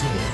for